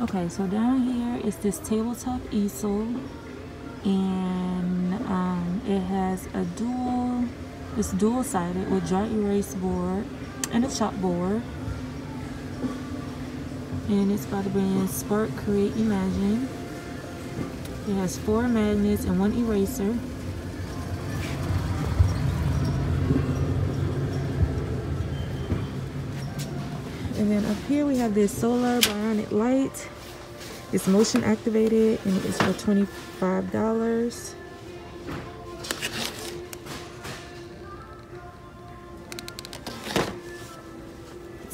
Okay, so down here is this tabletop easel and um, it has a dual, it's dual sided with dry erase board and a chalkboard. And it's by the brand Spark Create Imagine. It has four magnets and one eraser. And then up here we have this solar bionic light. It's motion activated and it's for $25.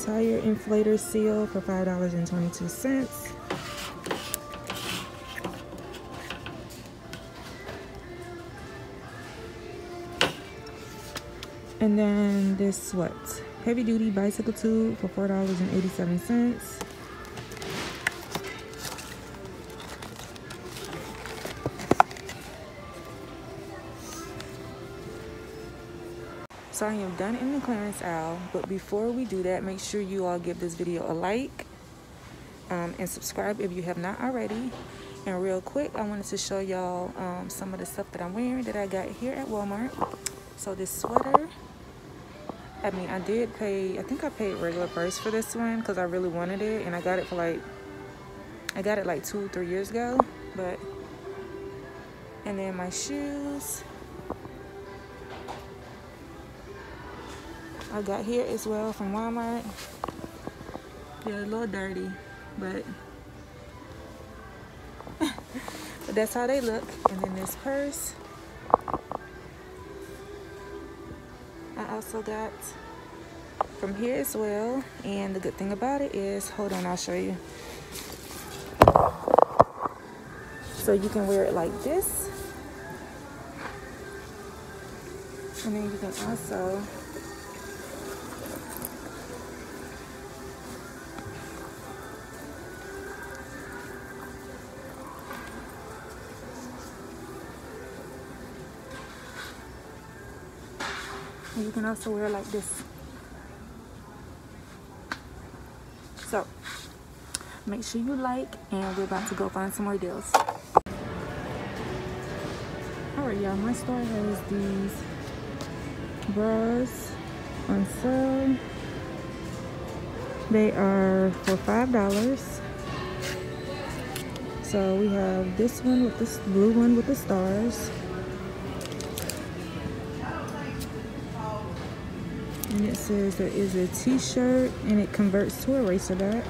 Tire inflator seal for $5.22. And then this what? Heavy duty bicycle tube for $4.87. So I am done in the clearance aisle, but before we do that, make sure you all give this video a like um, and subscribe if you have not already. And real quick, I wanted to show y'all um, some of the stuff that I'm wearing that I got here at Walmart. So this sweater, I mean, I did pay, I think I paid regular price for this one because I really wanted it. And I got it for like, I got it like two, three years ago. But, and then my shoes. I got here as well from Walmart. They're a little dirty, but, but that's how they look. And then this purse. Also got from here as well. And the good thing about it is, hold on, I'll show you. So you can wear it like this. And then you can also And you can also wear like this. So, make sure you like and we're about to go find some more deals. Alright y'all, my store has these bras on sale. They are for $5. So we have this one with this blue one with the stars. Says there is a t-shirt and it converts to a racer back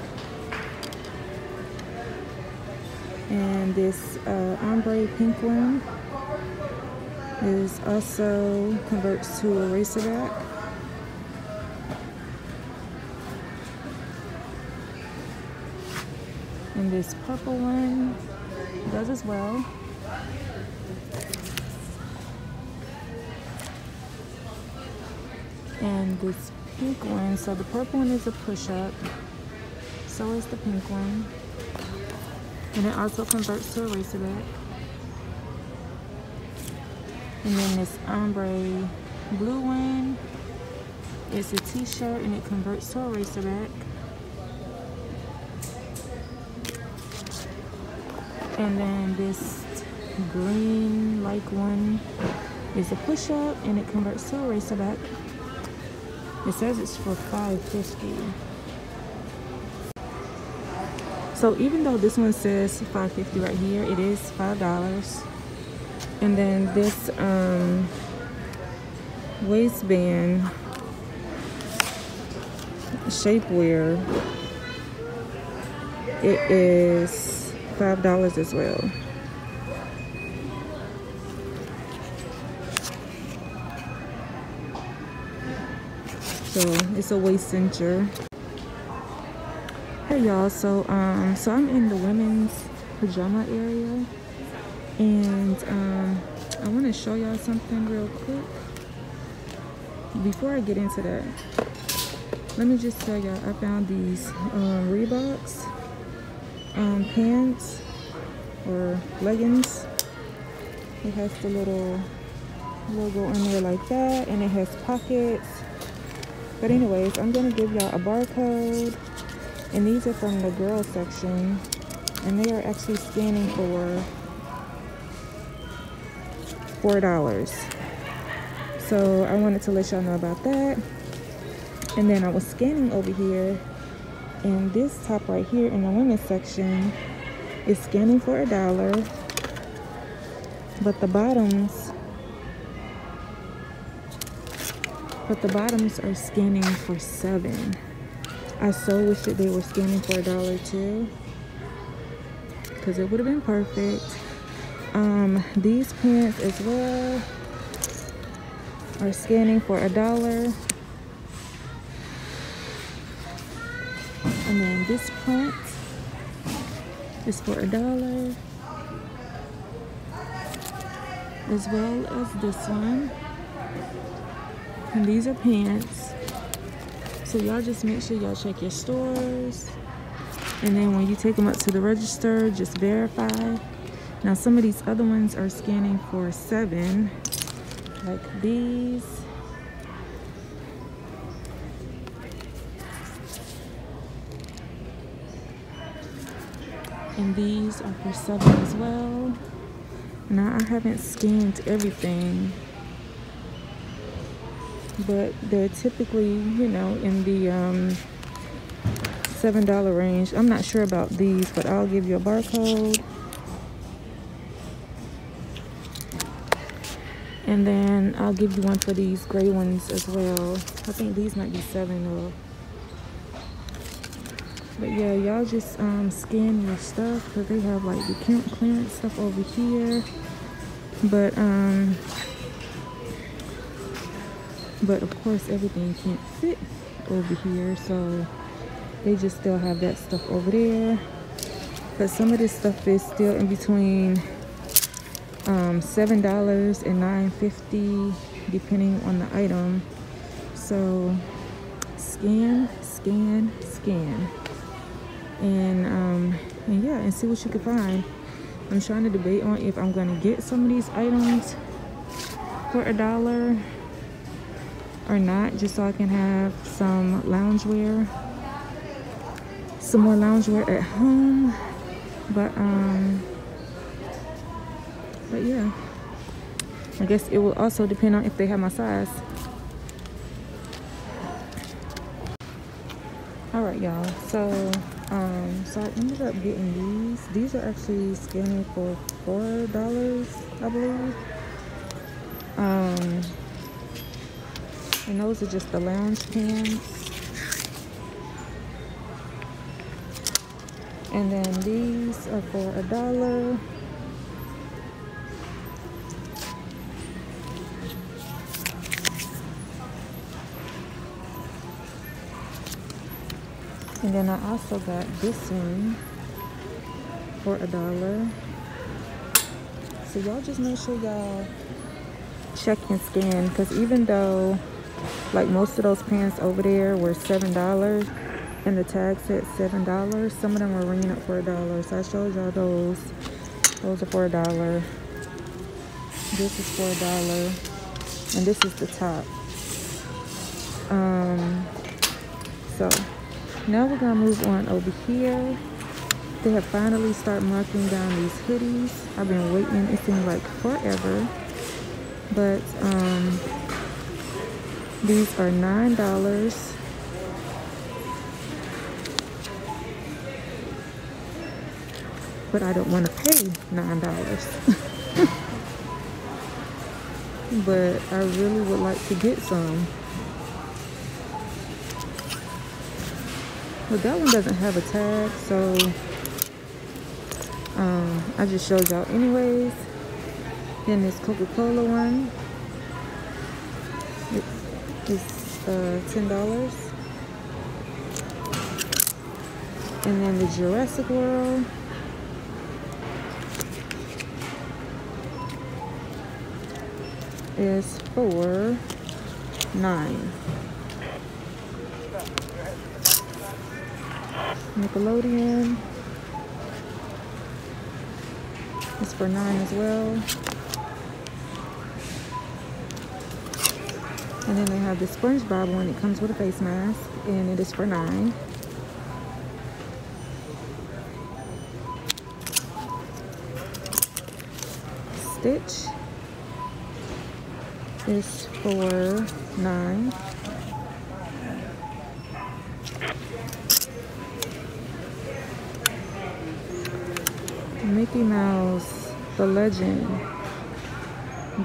and this uh, ombre pink one is also converts to a racer back and this purple one does as well and this pink one so the purple one is a push-up. So is the pink one. And it also converts to a racer back and then this ombre blue one is a t-shirt and it converts to a racer back and then this green like one is a push-up and it converts to a racer back it says it's for 550 So even though this one says 550 right here, it is $5. And then this um, waistband shapewear, it is $5 as well. So it's a waist cincher hey y'all. So um so i'm in the women's pajama area. And um i want to show y'all something real quick. Before i get into that let me just tell y'all i found these um reeboks um pants or leggings. It has the little logo on there like that and it has pockets but anyways, I'm going to give y'all a barcode. And these are from the girl section. and they are actually scanning for four dollars so I wanted to let y'all know about that and then I was scanning over here and this top right here in the women's section is scanning for a dollar but the bottoms but the bottoms are scanning for seven. I so wish that they were scanning for a dollar too because it would have been perfect. Um, these pants as well are scanning for a dollar. And then this print is for a dollar as well as this one and these are pants. So y'all just make sure y'all check your stores. And then when you take them up to the register just verify. Now some of these other ones are scanning for seven like these. And these are for seven as well. Now I haven't scanned everything but they're typically you know in the um, seven dollar range. I'm not sure about these but I'll give you a barcode. And then I'll give you one for these gray ones as well. I think these might be seven though. But yeah y'all just um, scan your stuff because they have like the clearance stuff over here. But um but of course everything can't fit over here so they just still have that stuff over there. But some of this stuff is still in between um, seven dollars and nine fifty depending on the item. So scan scan scan. And um and yeah and see what you can find. I'm trying to debate on if i'm to get some of these items for a dollar or not just so i can have some loungewear. Some more loungewear at home. But um but yeah. I guess it will also depend on if they have my size. All right y'all. So um so i ended up getting these. These are actually scanning for four dollars i believe. Um and those are just the lounge pants and then these are for a dollar And then I also got this one for a dollar. So y'all just make sure y'all check and scan because even though like most of those pants over there were seven dollars and the tag said seven dollars. Some of them were ringing up for a dollar so i showed y'all those. Those are for a dollar. This is for a dollar and this is the top. Um so now we're gonna move on over here. They have finally started marking down these hoodies. I've been waiting it seemed like forever but these are nine dollars but i don't want to pay nine dollars but i really would like to get some But that one doesn't have a tag, so um, I just showed y'all anyways. Then this Coca-Cola one. It's uh, $10. And then the Jurassic World. is for nine. Nickelodeon. It's for nine as well. And then they have the SpongeBob one. It comes with a face mask and it is for nine. Stitch is for nine. Mickey Mouse, the legend,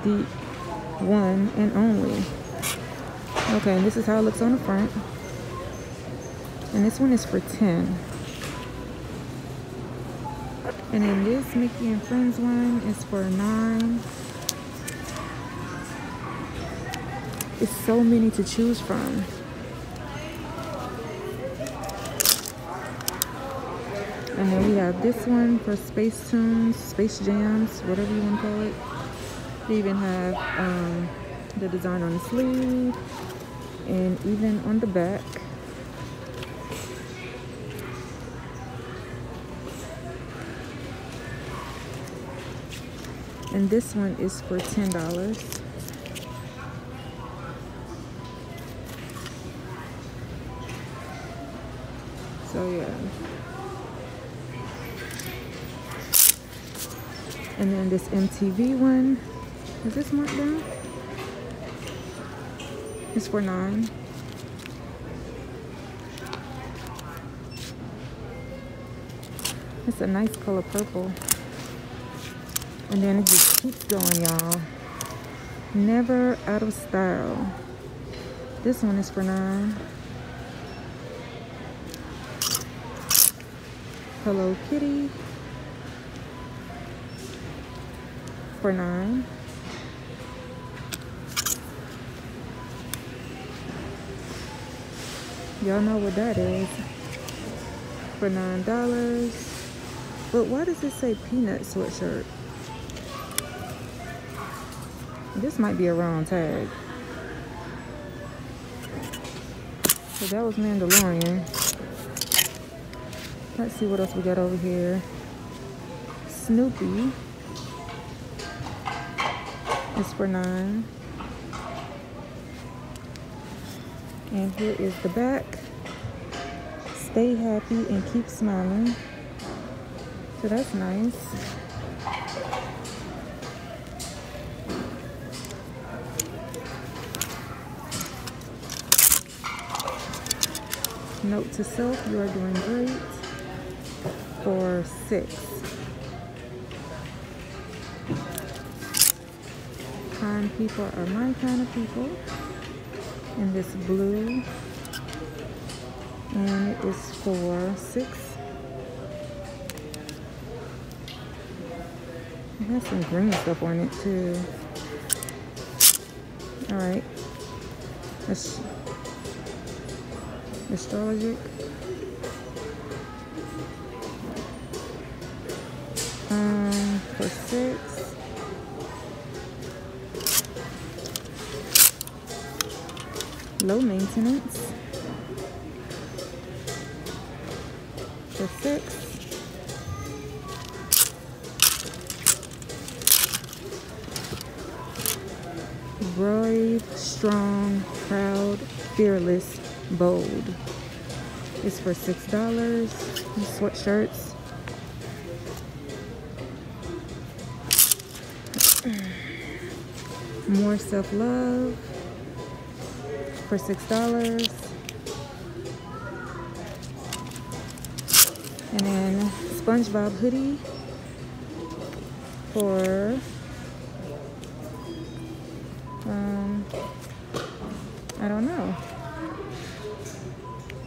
the one and only Okay, and this is how it looks on the front. And this one is for 10. And then this Mickey and Friends one is for 9. It's so many to choose from. And then we have this one for Space Tunes, Space Jams, whatever you want to call it. They even have um, the design on the sleeve and even on the back. And this one is for $10. So yeah. And then this MTV one, is this marked down? It's for nine. It's a nice color purple. And then it just keeps going, y'all. Never out of style. This one is for nine. Hello Kitty. For nine. Y'all know what that is. For nine dollars. But why does it say peanut sweatshirt? This might be a wrong tag. So that was Mandalorian. Let's see what else we got over here. Snoopy is for nine. And here is the back. Stay happy and keep smiling. So that's nice. Note to self, you are doing great for six. Kind people are my kind of people in this blue. And it is for six. It has some green stuff on it too. All right. Astrologic low maintenance. For six. Brave, strong, proud, fearless, bold. It's for six dollars. Sweatshirts. More self-love for six dollars. And then SpongeBob hoodie for um I don't know.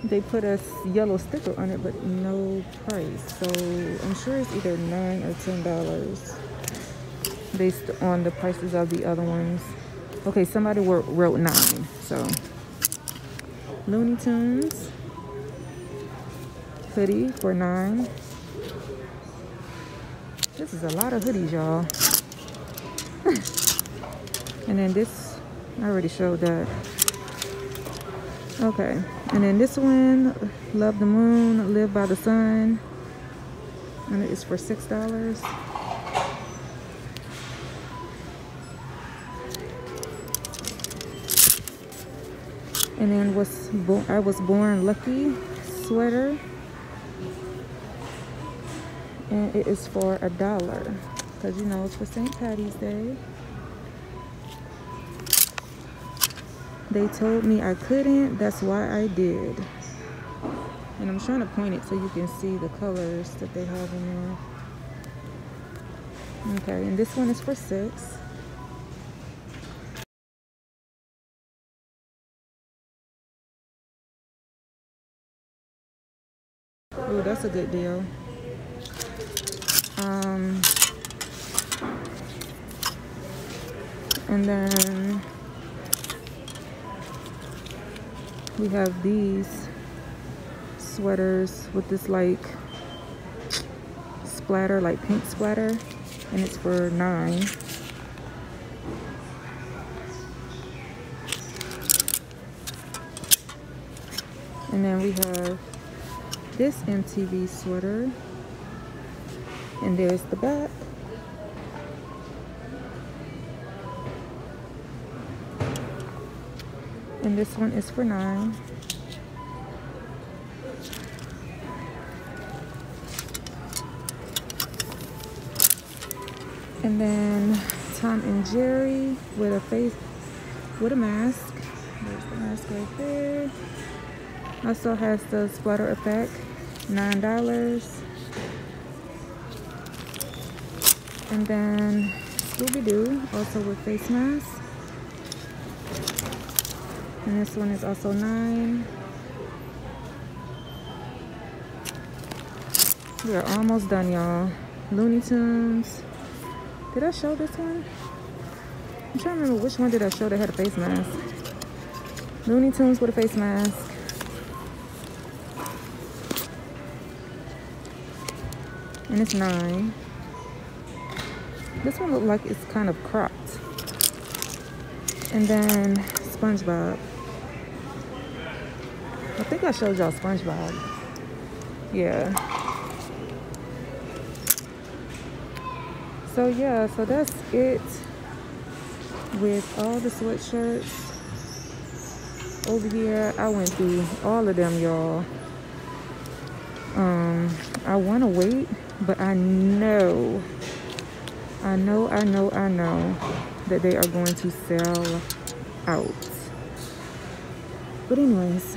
They put a yellow sticker on it, but no price. So I'm sure it's either nine or ten dollars based on the prices of the other ones. Okay, somebody wrote nine, so Looney Tunes hoodie for nine. This is a lot of hoodies, y'all. and then this, I already showed that. Okay, and then this one, Love the Moon, Live by the Sun. And it is for $6. And then was I was born lucky sweater and it is for a dollar because you know it's for St. Patty's Day. They told me I couldn't, that's why I did. And I'm trying to point it so you can see the colors that they have in there. Okay, and this one is for six. That's a good deal. Um, and then we have these sweaters with this like splatter, like pink splatter, and it's for nine. And then we have this MTV sweater. And there's the back. And this one is for nine. And then Tom and Jerry with a face, with a mask. There's the mask right there. Also has the splatter effect, $9. And then Scooby-Doo, also with face mask. And this one is also 9 We are almost done, y'all. Looney Tunes. Did I show this one? I'm trying to remember which one did I show that had a face mask. Looney Tunes with a face mask. And it's nine. This one looked like it's kind of cropped. And then SpongeBob. I think I showed y'all SpongeBob. Yeah. so yeah so that's it with all the sweatshirts over here i went through all of them y'all um i want to wait but i know i know i know i know that they are going to sell out. But anyways